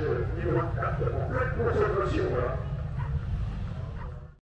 是一个感觉，我我说说新闻。